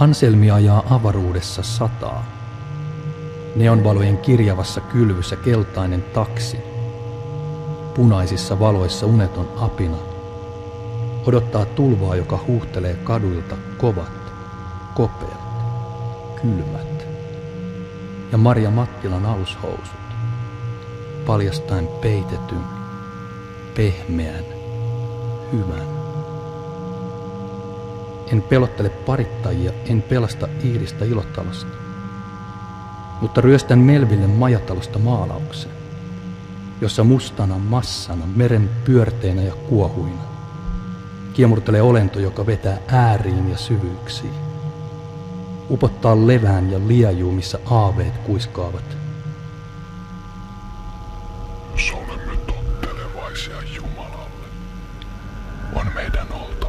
Anselmi ajaa avaruudessa sataa. Neonvalojen kirjavassa kylvyssä keltainen taksi. Punaisissa valoissa uneton apina. Odottaa tulvaa, joka huuhtelee kaduilta kovat, kopeat, kylmät. Ja Maria Mattilan alushousut. Paljastain peitetyn, pehmeän, hyvän. En pelottele parittajia, en pelasta Iiristä ilotalosta. Mutta ryöstän Melville majatalosta maalauksen, jossa mustana massana, meren pyörteinä ja kuohuina, kiemurtelee olento, joka vetää ääriin ja syvyyksiin. Upottaa levään ja liajuu, missä aaveet kuiskaavat. Jos olemme tottelevaisia Jumalalle, on meidän oltava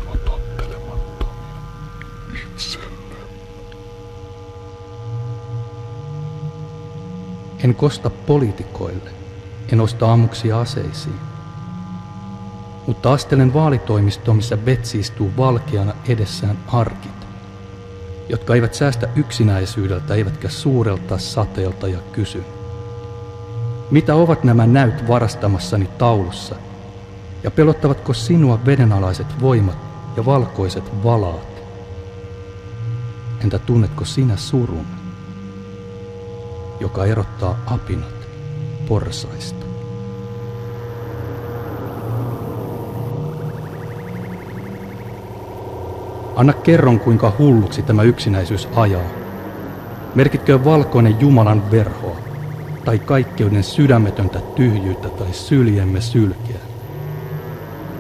En kosta poliitikoille, en osta ammuksia aseisiin. Mutta astelen vaalitoimistoon, missä Betsi istuu valkeana edessään arkit, jotka eivät säästä yksinäisyydeltä eivätkä suurelta sateelta ja kysyn. Mitä ovat nämä näyt varastamassani taulussa? Ja pelottavatko sinua vedenalaiset voimat ja valkoiset valaat? Entä tunnetko sinä surun, joka erottaa apinat porsaista? Anna kerron, kuinka hulluksi tämä yksinäisyys ajaa. Merkitköön valkoinen Jumalan verhoa, tai kaikkeuden sydämetöntä tyhjyyttä tai syljemme sylkeä.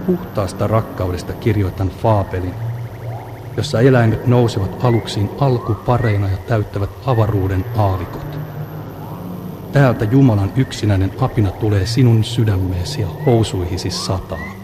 Puhtaasta rakkaudesta kirjoitan faapelin, jossa eläimet nousevat aluksiin alkupareina ja täyttävät avaruuden aavikot. Täältä Jumalan yksinäinen apina tulee sinun sydämeesi ja housuihisi sataa.